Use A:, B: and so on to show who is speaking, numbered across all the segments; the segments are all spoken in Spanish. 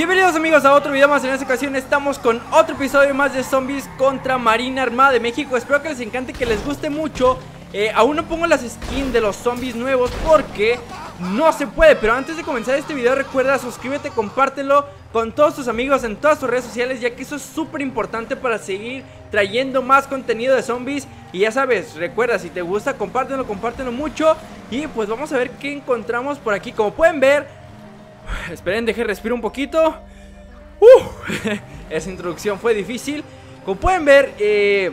A: Bienvenidos amigos a otro video más, en esta ocasión estamos con otro episodio más de Zombies contra Marina Armada de México. Espero que les encante, que les guste mucho. Eh, Aún no pongo las skins de los zombies nuevos porque no se puede Pero antes de comenzar este video recuerda suscríbete, compártelo con todos tus amigos en todas tus redes sociales Ya que eso es súper importante para seguir trayendo más contenido de zombies. Y ya sabes, recuerda, si te gusta compártelo, compártelo mucho. Y pues vamos a ver qué encontramos por aquí. Como pueden ver Esperen, deje respirar un poquito. Uh, esa introducción fue difícil. Como pueden ver, eh,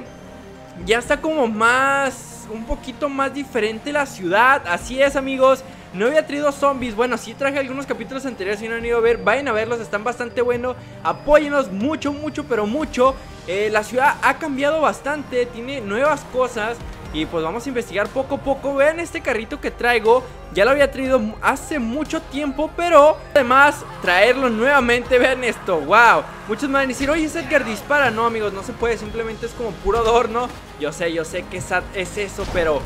A: ya está como más, un poquito más diferente la ciudad. Así es, amigos. No había traído zombies. Bueno, sí traje algunos capítulos anteriores. Si no han ido a ver, vayan a verlos. Están bastante buenos. Apóyenos mucho, mucho, pero mucho. Eh, la ciudad ha cambiado bastante. Tiene nuevas cosas. Y pues vamos a investigar poco a poco. Vean este carrito que traigo. Ya lo había traído hace mucho tiempo Pero además traerlo nuevamente Vean esto, wow Muchos me van a decir, oye Edgar dispara No amigos, no se puede, simplemente es como puro adorno. Yo sé, yo sé que es eso Pero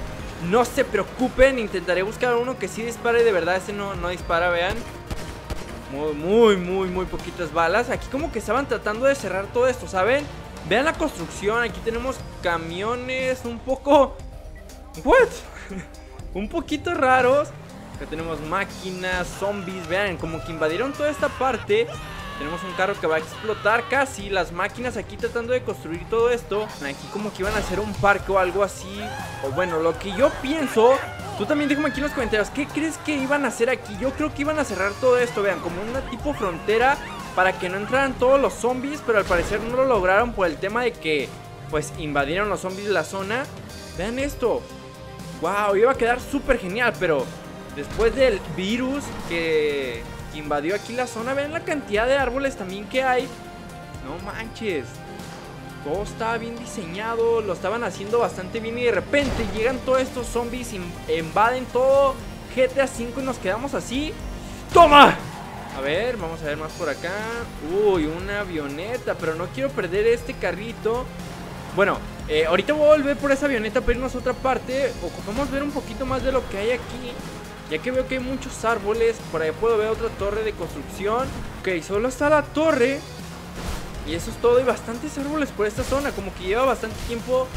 A: no se preocupen Intentaré buscar uno que sí dispare De verdad, ese no, no dispara, vean. Muy, muy, muy, muy poquitas balas. Aquí como que estaban tratando de cerrar todo esto, ¿saben? Vean la construcción, aquí tenemos camiones un poco... ¿What? un poquito raros. Acá tenemos máquinas, zombies, vean, como que invadieron toda esta parte. Tenemos un carro que va a explotar casi. Las máquinas aquí tratando de construir todo esto. Aquí como que iban a hacer un parque o algo así. O bueno, lo que yo pienso... Tú también déjame aquí en los comentarios. ¿Qué crees que iban a hacer aquí? Yo creo que iban a cerrar todo esto. Vean, como una tipo frontera para que no entraran todos los zombies, pero al parecer no lo lograron por el tema de que pues invadieron los zombies la zona. Vean esto. Wow, iba a quedar súper genial, pero después del virus que invadió aquí la zona, vean la cantidad de árboles también que hay. No manches. Todo estaba bien diseñado, lo estaban haciendo bastante bien y de repente llegan todos estos zombies, invaden todo GTA V y nos quedamos así. ¡Toma! A ver, vamos a ver más por acá. Uy, una avioneta Pero no quiero perder este carrito. Bueno, eh, ahorita voy a volver por esa avioneta Para irnos a otra parte. Ocupamos ver un poquito más de lo que hay aquí Ya que veo que hay muchos árboles. Por ahí puedo ver otra torre de construcción. Ok, solo está la torre. Y eso es todo Y bastantes árboles por esta zona. Como que lleva bastante tiempo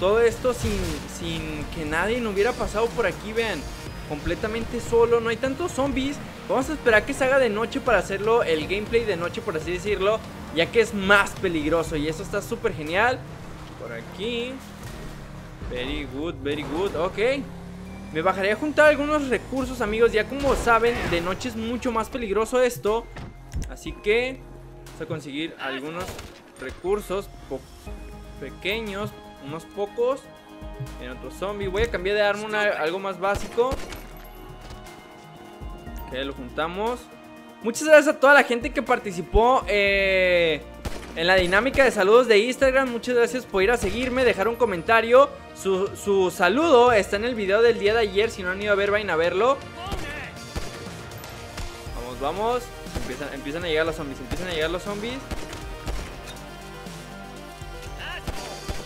A: Todo esto sin, sin que nadie no hubiera pasado por aquí Vean. Completamente solo, no hay tantos zombies. Vamos a esperar que se haga de noche para hacerlo el gameplay de noche, por así decirlo, ya que es más peligroso y eso está súper genial. Por aquí. Very good, very good, ok. Me bajaré a juntar algunos recursos, amigos. Ya como saben, de noche es mucho más peligroso esto. Así que vamos a conseguir algunos recursos pequeños, unos pocos. En otro zombie. Voy a cambiar de arma a algo más básico. Ok, lo juntamos. Muchas gracias a toda la gente que participó eh, en la dinámica de saludos de Instagram. Muchas gracias por ir a seguirme, dejar un comentario. Su, saludo está en el video del día de ayer. Si no han ido a ver, vayan a verlo. Vamos, vamos. Empiezan a llegar los zombies. Empiezan a llegar los zombies.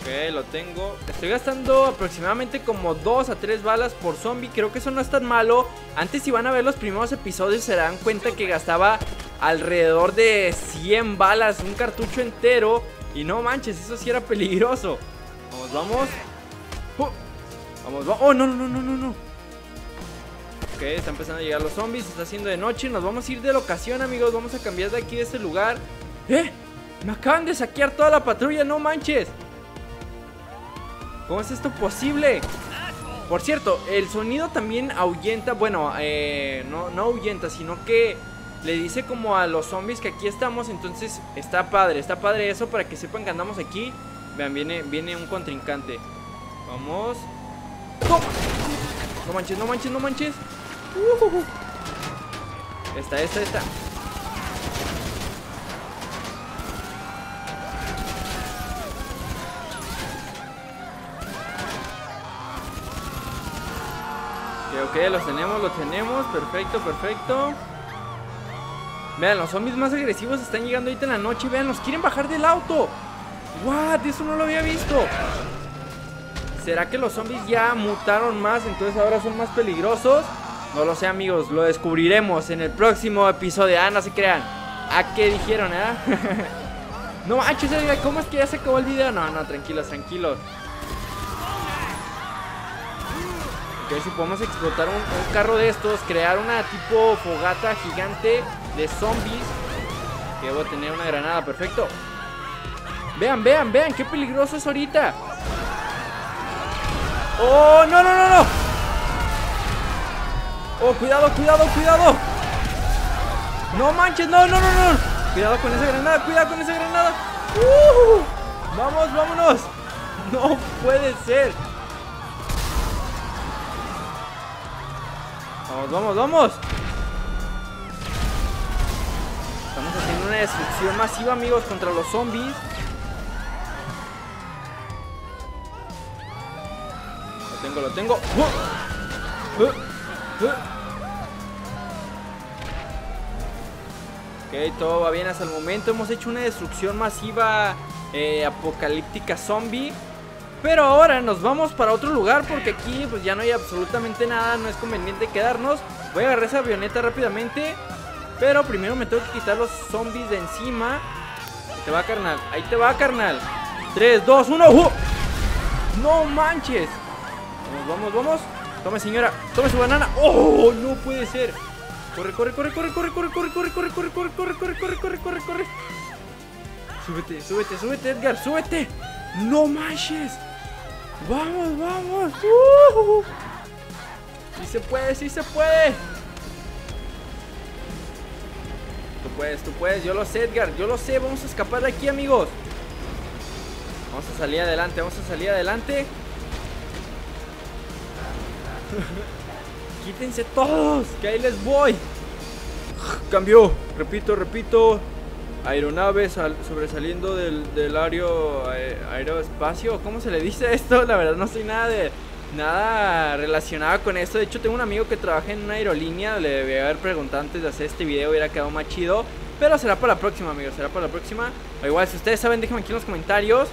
A: Ok, lo tengo. Estoy gastando aproximadamente como 2 a 3 balas por zombie. Creo que eso no es tan malo. Antes si van a ver los primeros episodios se dan cuenta que gastaba alrededor de 100 balas Un cartucho entero. Y no manches, eso sí era peligroso. Vamos, vamos. Vamos, vamos Oh, no, no, no, no, no Ok, está empezando a llegar los zombies Está haciendo de noche. Nos vamos a ir de locación, amigos. Vamos a cambiar de aquí, de este lugar. ¡Eh! Me acaban de saquear toda la patrulla, no manches ¿Cómo es esto posible? Por cierto, el sonido también ahuyenta, bueno, eh, no, no ahuyenta, sino que le dice como a los zombies que aquí estamos, entonces está padre, está padre eso para que sepan que andamos aquí. Vean, viene, viene un contrincante. Vamos. No manches, no manches, no manches. Esta, esta, esta. Ok, los tenemos, los tenemos. Perfecto, perfecto. Vean, los zombies más agresivos están llegando ahorita en la noche. Vean, los quieren bajar del auto. What? Eso no lo había visto. ¿Será que los zombies ya mutaron más? Entonces ahora son más peligrosos. No lo sé, amigos. Lo descubriremos en el próximo episodio. Ah, no se crean. ¿A qué dijeron, eh? no manches, ¿cómo es que ya se acabó el video? No, no, tranquilos, tranquilos. Ok, si podemos explotar un, carro de estos, crear una tipo fogata gigante de zombies. Que debo tener una granada, perfecto. Vean, vean, vean, qué peligroso es ahorita. ¡Oh, no, no, no, no! ¡Oh, cuidado, cuidado, cuidado! ¡No manches, no, no, no, no! Cuidado con esa granada, cuidado con esa granada. ¡Uh! ¡Vamos, vámonos! No puede ser. Vamos, vamos, vamos. Estamos haciendo una destrucción masiva, amigos, contra los zombies. Lo tengo, lo tengo. Ok, todo va bien hasta el momento. Hemos hecho una destrucción masiva eh, apocalíptica zombie. Pero ahora nos vamos para otro lugar porque aquí pues ya no hay absolutamente nada, no es conveniente quedarnos. Voy a agarrar esa avioneta rápidamente. Pero primero me tengo que quitar los zombies de encima. Ahí te va, carnal. Ahí te va, carnal. 3, 2, 1. No manches. Vamos, vamos, vamos. Tome, señora. Tome su banana. ¡Oh! No puede ser. Corre, corre, corre, corre, corre, corre, corre, corre, corre, corre, corre, corre, corre, corre, corre, corre, corre. Súbete, súbete, súbete, Edgar, súbete. No manches. Vamos, vamos. Uh, sí se puede, sí se puede. Tú puedes, tú puedes. Yo lo sé, Edgar. Yo lo sé. Vamos a escapar de aquí, amigos. Vamos a salir adelante. Vamos a salir adelante. Quítense todos. Que ahí les voy. Cambió. Repito, repito aeronaves sobresaliendo del, del aeroespacio. ¿Cómo se le dice esto? La verdad no soy nada de nada relacionado con esto. De hecho, tengo un amigo que trabaja en una aerolínea. Le a haber preguntado antes de hacer este video. Hubiera quedado más chido. Pero será para la próxima, amigos. Será para la próxima. O igual, si ustedes saben, déjenme aquí en los comentarios.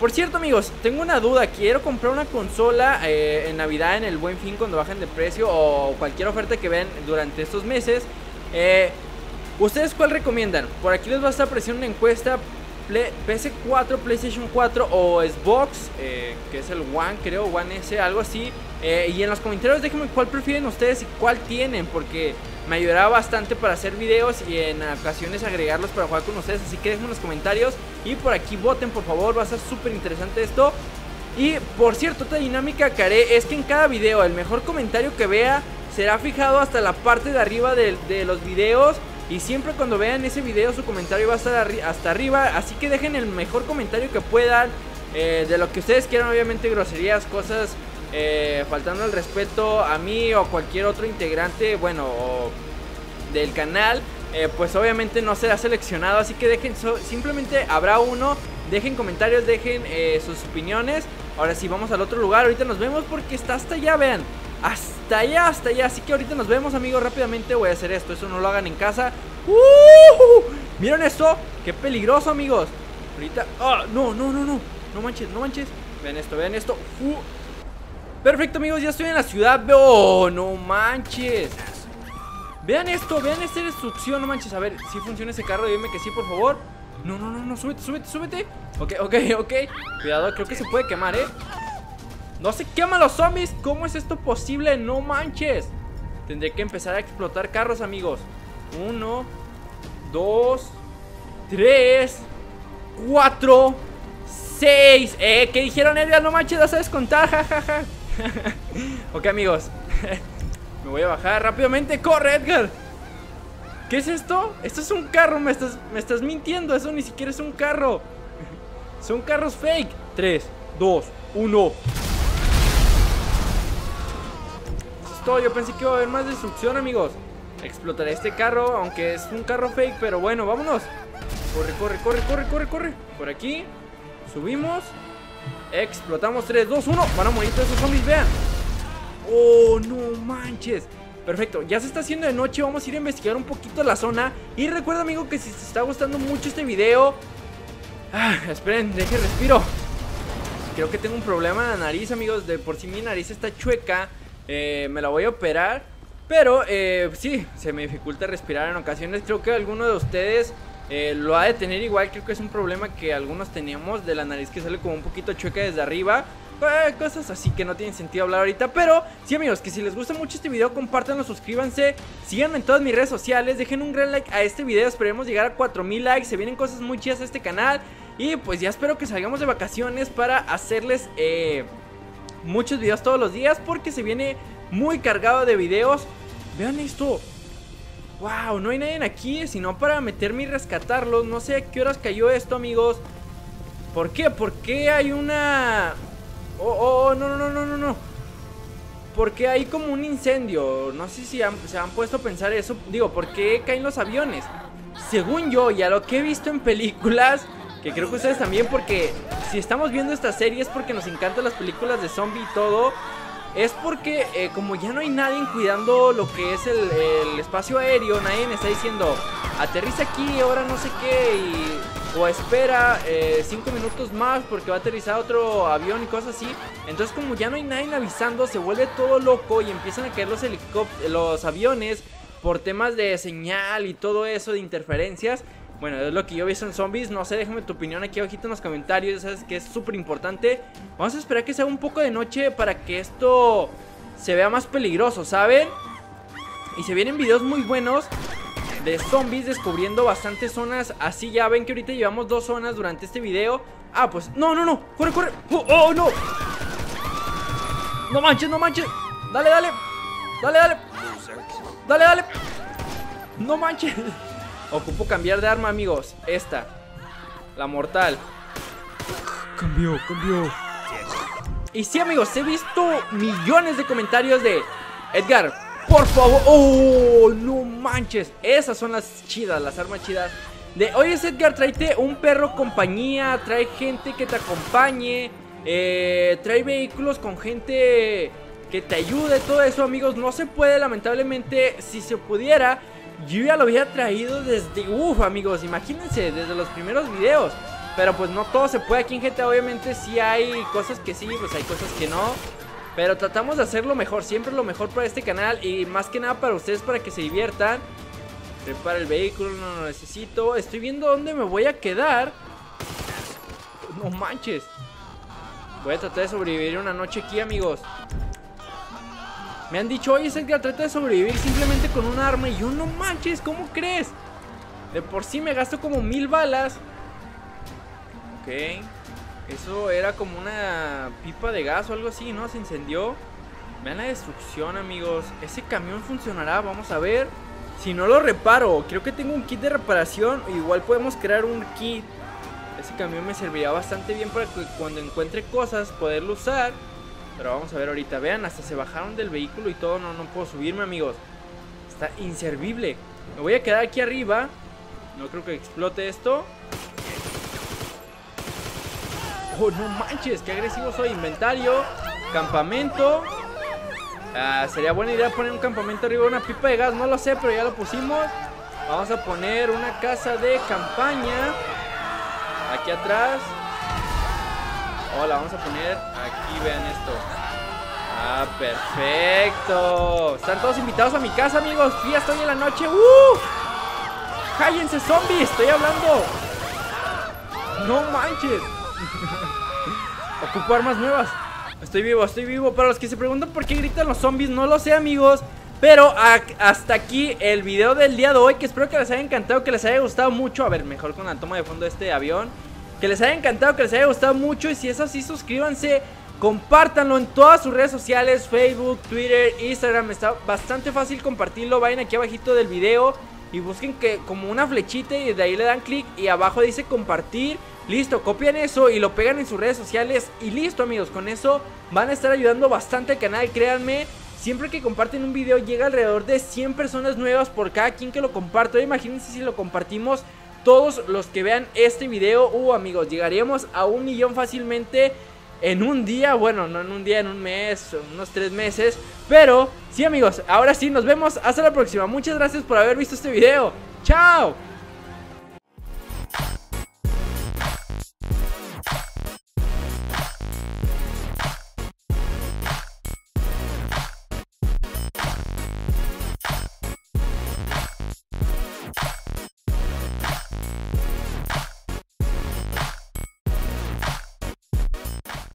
A: Por cierto, amigos, tengo una duda. Quiero comprar una consola eh, en Navidad, en el Buen Fin, cuando bajen de precio. O cualquier oferta que vean durante estos meses. Eh, ¿Ustedes cuál recomiendan? Por aquí les va a estar apareciendo una encuesta PS4, PlayStation 4 o Xbox, eh, que es el One, creo, One S, algo así. Eh, y en los comentarios déjenme cuál prefieren ustedes y cuál tienen, porque me ayudará bastante para hacer videos y en ocasiones agregarlos para jugar con ustedes. Así que déjenme en los comentarios y por aquí voten, por favor, va a ser súper interesante esto. Y por cierto, otra dinámica que haré es que en cada video el mejor comentario que vea será fijado hasta la parte de arriba de los videos y siempre cuando vean ese video su comentario va a estar hasta arriba. Así que dejen el mejor comentario que puedan. Eh, de lo que ustedes quieran, obviamente groserías, cosas eh, faltando el respeto a mí o cualquier otro integrante, bueno, del canal. Eh, pues obviamente no será seleccionado. Así que dejen, simplemente habrá uno. Dejen comentarios, dejen sus opiniones. Ahora sí, vamos al otro lugar. Ahorita nos vemos porque está hasta allá, vean. Hasta allá, hasta allá. Así que ahorita nos vemos, amigos. Rápidamente voy a hacer esto. Eso no lo hagan en casa. ¡Uh! ¿Miren esto? Qué peligroso, amigos. Ahorita. ¡Ah! No, no, no, no. No manches, no manches. Vean esto, vean esto. Perfecto, amigos. Ya estoy en la ciudad. ¡Oh! No manches. Vean esto, vean esta destrucción. No manches. A ver, si funciona ese carro. Dime que sí, por favor. No, no, no, no. Súbete, súbete, súbete. Ok, ok, ok. Cuidado, creo que se puede quemar, ¿eh? No se queman los zombies. ¿Cómo es esto posible? No manches. Tendré que empezar a explotar carros, amigos. Uno, dos, tres, cuatro, seis. Eh, ¿qué dijeron, Edgar? No manches, ¿no sabes contar? Jajaja. ok, amigos. Me voy a bajar rápidamente. ¡Corre, Edgar! ¿Qué es esto? Esto es un carro, me estás, me estás mintiendo. Eso ni siquiera es un carro. Son carros fake. 3, 2, 1. Yo pensé que iba a haber más destrucción, amigos. Explotaré este carro, aunque es un carro fake, pero bueno, vámonos. Corre, corre, corre, corre, corre, corre. Por aquí. Subimos. Explotamos 3, 2, 1. Van a morir todos esos zombies, vean. Oh, no manches. Perfecto, ya se está haciendo de noche, vamos a ir a investigar un poquito la zona Y recuerda amigo que si te está gustando mucho este video ah, Esperen, deje respiro Creo que tengo un problema en la nariz amigos De por si mi nariz está chueca eh, me la voy a operar. Pero eh, sí, se me dificulta respirar en ocasiones. Creo que alguno de ustedes eh, lo ha de tener igual. Creo que es un problema que algunos teníamos de la nariz que sale como un poquito chueca desde arriba. Eh, cosas así que no tienen sentido hablar ahorita. Pero sí, amigos, que si les gusta mucho este video, compártanlo, suscríbanse. Síganme en todas mis redes sociales. Dejen un gran like a este video. Esperemos llegar a 4000 likes. Se vienen cosas muy chidas a este canal. Y pues ya espero que salgamos de vacaciones para hacerles muchos videos todos los días. Porque se viene muy cargado de videos. Vean esto. Wow, no hay nadie aquí, sino para meterme y rescatarlos. No sé a qué horas cayó esto, amigos. ¿Por qué? ¿Por qué hay una... Oh, oh, oh no, no, no, no, no. Porque hay como un incendio. No sé si se han puesto a pensar eso. Digo, ¿por qué caen los aviones? Según yo y a lo que he visto en películas, que creo que ustedes también, porque si estamos viendo esta serie es porque nos encantan las películas de zombie y todo es porque eh, como ya no hay nadie cuidando lo que es el, espacio aéreo, nadie me está diciendo aterriza aquí, ahora no sé qué, o espera 5 eh, minutos más porque va a aterrizar otro avión y cosas así. Entonces como ya no hay nadie avisando, se vuelve todo loco y empiezan a caer los, los aviones por temas de señal y todo eso, de interferencias. Bueno, es lo que yo visto en zombies. No sé, déjame tu opinión aquí abajito en los comentarios. Sabes que es súper importante. Vamos a esperar que sea un poco de noche para que esto se vea más peligroso, ¿saben? Y se vienen videos muy buenos de zombies descubriendo bastantes zonas. Así ya ven que ahorita llevamos dos zonas durante este video. Ah, pues, no, no, no, corre, corre. Oh, oh no. No manches, no manches. Dale, dale. Dale, dale. Dale, dale. No manches. Ocupo cambiar de arma, amigos. Esta. La mortal.
B: Cambió, cambió.
A: Y sí, amigos, he visto millones de comentarios de Edgar, por favor. ¡Oh! No manches. Esas son las chidas, las armas chidas. De, oye, Edgar, tráete un perro compañía. Trae gente que te acompañe. Eh, trae vehículos con gente que te ayude. Todo eso, amigos. No se puede, lamentablemente. Si se pudiera, yo ya lo había traído desde... Uf, amigos, imagínense, desde los primeros videos. Pero pues no todo se puede aquí en GTA, obviamente sí hay cosas que sí, pues hay cosas que no. Pero tratamos de hacerlo mejor, siempre lo mejor para este canal y más que nada para ustedes, para que se diviertan. Prepara el vehículo, no lo necesito. Estoy viendo dónde me voy a quedar. No manches. Voy a tratar de sobrevivir una noche aquí, amigos. Me han dicho, oye, Edgar, trata de sobrevivir simplemente con un arma. Y yo, no manches, ¿cómo crees? De por sí me gasto como mil balas. Ok. Eso era como una pipa de gas o algo así, ¿no? Se incendió. Vean la destrucción, amigos. Ese camión funcionará, vamos a ver. Si no lo reparo, creo que tengo un kit de reparación. Igual podemos crear un kit. Ese camión me serviría bastante bien para que cuando encuentre cosas poderlo usar. Pero vamos a ver ahorita. Vean, hasta se bajaron del vehículo y todo. No, no puedo subirme, amigos. Está inservible. Me voy a quedar aquí arriba. No creo que explote esto. Oh, no manches. Qué agresivo soy. Inventario. Campamento. Ah, sería buena idea poner un campamento arriba de una pipa de gas. No lo sé, pero ya lo pusimos. Vamos a poner una casa de campaña. Aquí atrás. Hola, vamos a poner aquí, vean esto. Ah, perfecto. Están todos invitados a mi casa, amigos. Ya estoy en la noche. ¡Uh! ¡Cállense, zombies! Estoy hablando. No manches. Ocupo armas nuevas. Estoy vivo, estoy vivo. Para los que se preguntan por qué gritan los zombies, no lo sé, amigos. Pero hasta aquí el video del día de hoy. Que espero que les haya encantado, que les haya gustado mucho. A ver, mejor con la toma de fondo de este avión. Que les haya encantado, que les haya gustado mucho. Y si es así, suscríbanse. Compártanlo en todas sus redes sociales, Facebook, Twitter, Instagram. Está bastante fácil compartirlo. Vayan aquí abajito del video y busquen que como una flechita y de ahí le dan clic y abajo dice compartir. Listo, copian eso y lo pegan en sus redes sociales y listo amigos, con eso van a estar ayudando bastante al canal, créanme. Siempre que comparten un video llega alrededor de 100 personas nuevas por cada quien que lo comparto. Imagínense si lo compartimos todos los que vean este video. Uh, amigos, llegaríamos a un millón fácilmente en un día. Bueno, no en un día, en un mes, unos tres meses. Pero, sí, amigos, ahora sí, nos vemos. Hasta la próxima. Muchas gracias por haber visto este video. ¡Chao!